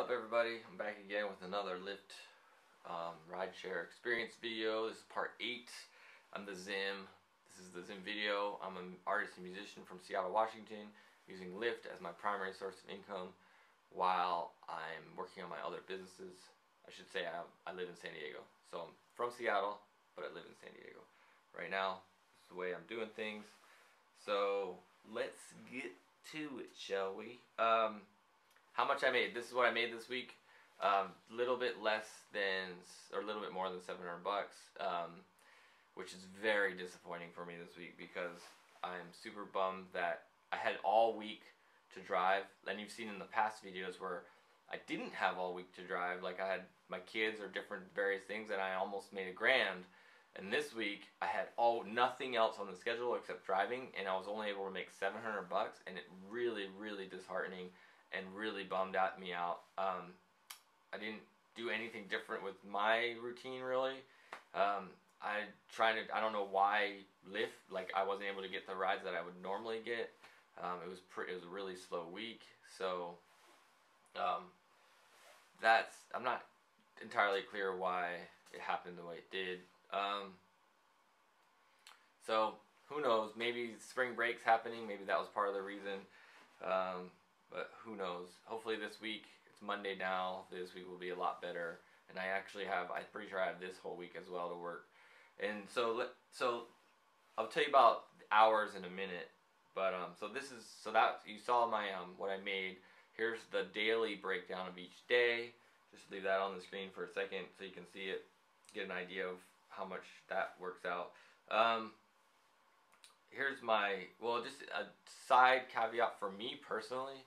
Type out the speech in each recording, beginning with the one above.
up everybody? I'm back again with another Lyft um, rideshare experience video. This is part 8. I'm the Zim. This is the Zim video. I'm an artist and musician from Seattle, Washington using Lyft as my primary source of income while I'm working on my other businesses. I should say I, I live in San Diego. So I'm from Seattle, but I live in San Diego. Right now, this is the way I'm doing things. So let's get to it, shall we? Um, how much I made. This is what I made this week. A um, little bit less than, or a little bit more than 700 bucks, um, which is very disappointing for me this week because I'm super bummed that I had all week to drive. And you've seen in the past videos where I didn't have all week to drive. Like I had my kids or different various things, and I almost made a grand. And this week I had all nothing else on the schedule except driving, and I was only able to make 700 bucks, and it really, really disheartening and really bummed at me out. Um, I didn't do anything different with my routine really. Um, I trying to I don't know why Lyft like I wasn't able to get the rides that I would normally get. Um, it was pretty it was a really slow week, so um, that's I'm not entirely clear why it happened the way it did. Um, so who knows? Maybe spring break's happening. Maybe that was part of the reason. Um, but who knows? Hopefully this week, it's Monday now, this week will be a lot better. And I actually have, I'm pretty sure I have this whole week as well to work. And so, so I'll tell you about hours in a minute. But um, so this is, so that, you saw my, um, what I made. Here's the daily breakdown of each day. Just leave that on the screen for a second so you can see it, get an idea of how much that works out. Um, here's my, well, just a side caveat for me personally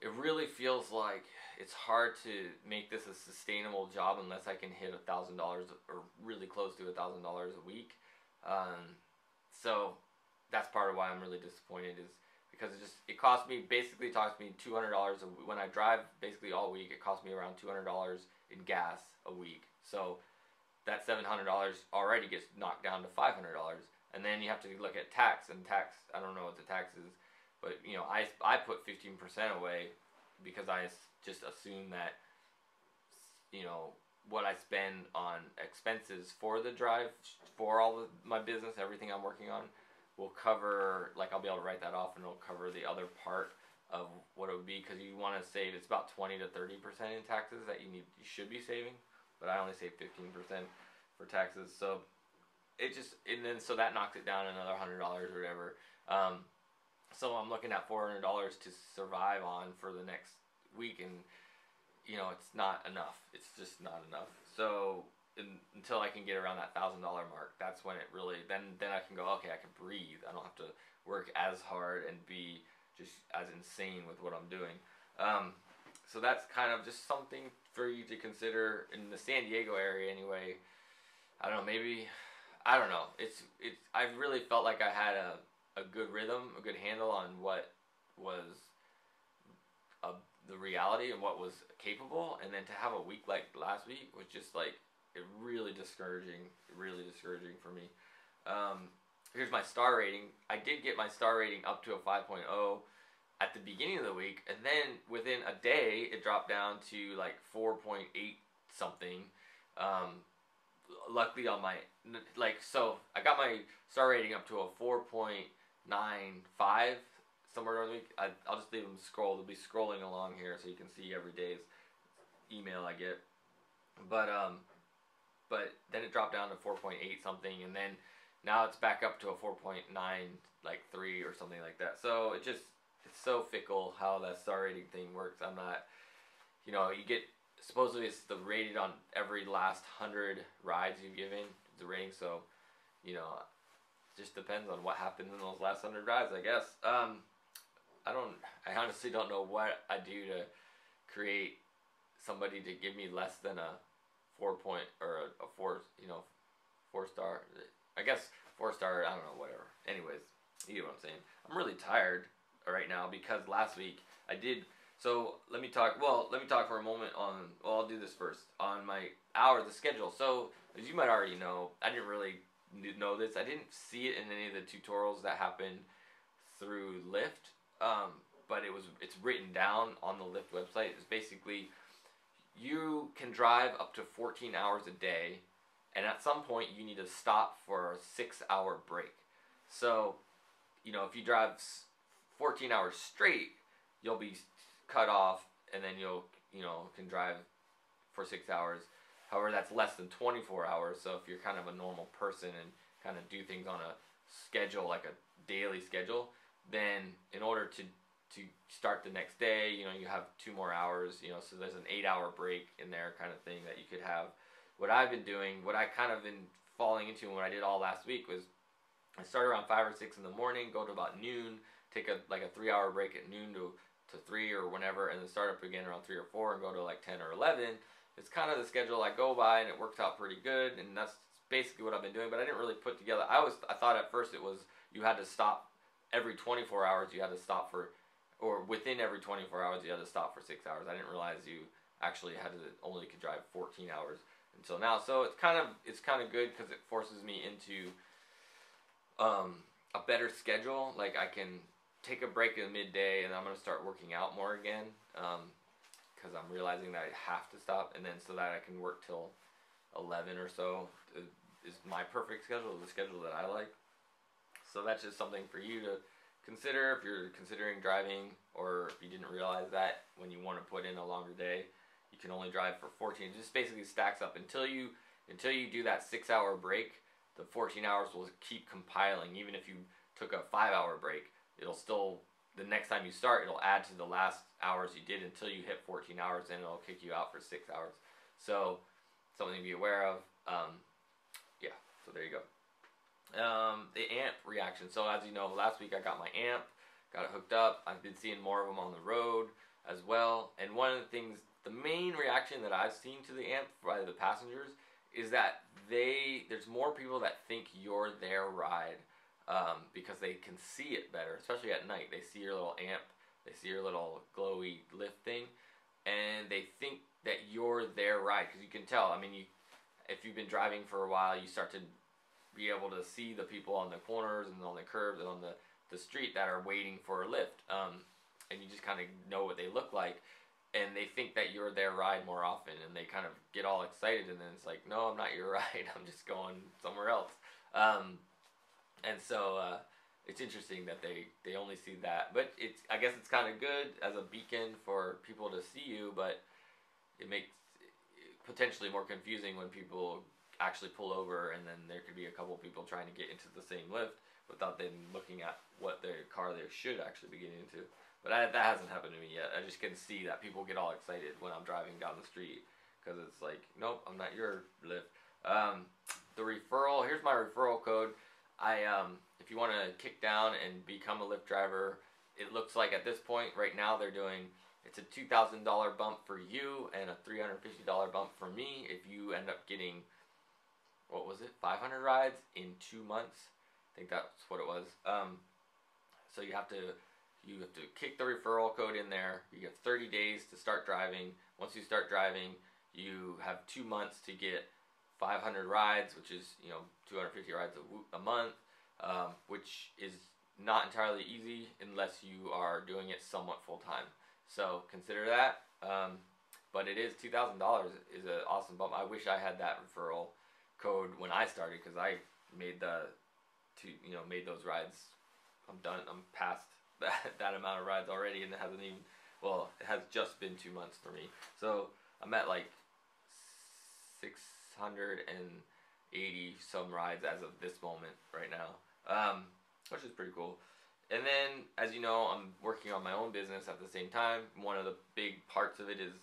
it really feels like it's hard to make this a sustainable job unless I can hit a thousand dollars or really close to a thousand dollars a week. Um, so that's part of why I'm really disappointed is because it just it costs me basically costs me two hundred dollars when I drive basically all week. It costs me around two hundred dollars in gas a week. So that seven hundred dollars already gets knocked down to five hundred dollars, and then you have to look at tax and tax. I don't know what the tax is but you know, I I put fifteen percent away because I just assume that you know what I spend on expenses for the drive for all the, my business, everything I'm working on, will cover. Like I'll be able to write that off, and it'll cover the other part of what it would be because you want to save. It's about twenty to thirty percent in taxes that you need. You should be saving, but I only save fifteen percent for taxes. So it just and then so that knocks it down another hundred dollars or whatever. Um, so I'm looking at four hundred dollars to survive on for the next week, and you know it's not enough. It's just not enough. So in, until I can get around that thousand dollar mark, that's when it really then then I can go okay. I can breathe. I don't have to work as hard and be just as insane with what I'm doing. Um, so that's kind of just something for you to consider in the San Diego area anyway. I don't know, maybe I don't know. It's it's I really felt like I had a a good rhythm, a good handle on what was a, the reality and what was capable, and then to have a week like last week was just like it really discouraging, really discouraging for me. Um, here's my star rating. I did get my star rating up to a 5.0 at the beginning of the week, and then within a day it dropped down to like 4.8 something. Um, luckily on my like so I got my star rating up to a 4.95 somewhere during the week. I, I'll just leave them scroll. They'll be scrolling along here so you can see every day's email I get. But um, but then it dropped down to 4.8 something, and then now it's back up to a 4.9 like three or something like that. So it just it's so fickle how that star rating thing works. I'm not, you know, you get supposedly it's the rated on every last hundred rides you've given the rating. So, you know, just depends on what happens in those last hundred rides, I guess. Um, I don't. I honestly don't know what I do to create somebody to give me less than a four point or a, a four. You know, four star. I guess four star. I don't know. Whatever. Anyways, you get what I'm saying. I'm really tired right now because last week I did. So let me talk. Well, let me talk for a moment on. Well, I'll do this first on my hour, the schedule. So as you might already know, I didn't really know this. I didn't see it in any of the tutorials that happened through Lyft. Um, but it was it's written down on the Lyft website. It's basically you can drive up to 14 hours a day, and at some point you need to stop for a six-hour break. So, you know, if you drive 14 hours straight, you'll be cut off, and then you'll you know can drive for six hours. However, that's less than 24 hours. So if you're kind of a normal person and kind of do things on a schedule like a daily schedule, then in order to to start the next day, you know, you have two more hours, you know, so there's an eight hour break in there kind of thing that you could have. What I've been doing, what I kind of been falling into and what I did all last week was I start around five or six in the morning, go to about noon, take a like a three hour break at noon to to three or whenever, and then start up again around three or four and go to like ten or eleven. It's kind of the schedule I go by, and it worked out pretty good, and that's basically what I've been doing. But I didn't really put together. I was I thought at first it was you had to stop every 24 hours. You had to stop for, or within every 24 hours you had to stop for six hours. I didn't realize you actually had to only could drive 14 hours until now. So it's kind of it's kind of good because it forces me into um, a better schedule. Like I can take a break in midday and I'm gonna start working out more again because um, I'm realizing that I have to stop and then so that I can work till 11 or so is my perfect schedule, the schedule that I like. So that's just something for you to consider if you're considering driving or if you didn't realize that when you want to put in a longer day, you can only drive for 14. It just basically stacks up until you until you do that 6-hour break, the 14 hours will keep compiling even if you took a 5-hour break. It'll still the next time you start, it'll add to the last hours you did until you hit 14 hours, and it'll kick you out for 6 hours. So something to be aware of. Um, yeah, so there you go. Um, the amp reaction. So as you know, last week I got my amp, got it hooked up. I've been seeing more of them on the road as well. And one of the things, the main reaction that I've seen to the amp by the passengers is that they there's more people that think you're their ride um, because they can see it better, especially at night. They see your little amp, they see your little glowy Lyft thing, and they think that you're their ride because you can tell. I mean, you if you've been driving for a while, you start to be able to see the people on the corners and on the curbs and on the, the street that are waiting for a Lyft. Um, and you just kind of know what they look like. And they think that you're their ride more often, and they kind of get all excited, and then it's like, no, I'm not your ride. I'm just going somewhere else. Um, and so uh, it's interesting that they, they only see that. But it's I guess it's kind of good as a beacon for people to see you, but it makes it potentially more confusing when people actually pull over and then there could be a couple people trying to get into the same Lyft without them looking at what their car they should actually be getting into. But I, that hasn't happened to me yet. I just can see that people get all excited when I'm driving down the street because it's like, nope, I'm not your Lyft. Um, the referral, here's my referral code. I um, if you want to kick down and become a Lyft driver, it looks like at this point right now they're doing it's a two thousand dollar bump for you and a three hundred fifty dollar bump for me if you end up getting what was it, 500 rides in two months. I think that's what it was. Um, so you have to you have to kick the referral code in there. You get 30 days to start driving. Once you start driving, you have two months to get 500 rides, which is you know 250 rides a, a month, um, which is not entirely easy unless you are doing it somewhat full time. So consider that. Um, but it is two thousand dollars is an awesome bump. I wish I had that referral code when I started because I made the two you know made those rides. I'm done. I'm past that that amount of rides already, and it hasn't even well, it has just been two months for me. So I'm at like six hundred and eighty some rides as of this moment right now, um, which is pretty cool. And then, as you know, I'm working on my own business at the same time. One of the big parts of it is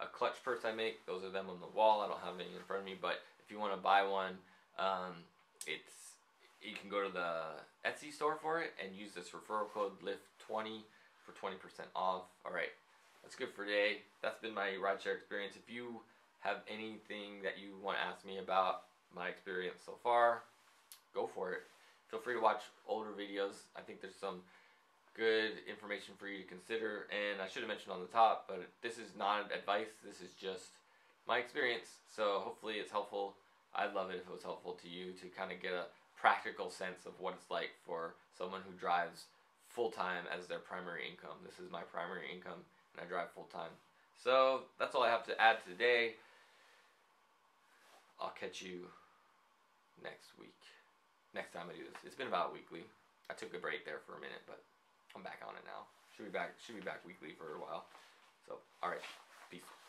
a clutch purse I make. Those are them on the wall. I don't have any in front of me, but if you want to buy one, um, it's you can go to the Etsy store for it and use this referral code LIFT20 for 20% off. All right, that's good for today. That's been my rideshare experience. If you have anything that you want to ask me about my experience so far, go for it. Feel free to watch older videos. I think there's some good information for you to consider. And I should have mentioned on the top, but this is not advice. This is just my experience. So hopefully it's helpful. I'd love it if it was helpful to you to kind of get a practical sense of what it's like for someone who drives full time as their primary income. This is my primary income, and I drive full time. So that's all I have to add today. I'll catch you next week. Next time I do this. It's been about weekly. I took a break there for a minute, but I'm back on it now. Should be back should be back weekly for a while. So alright. Peace.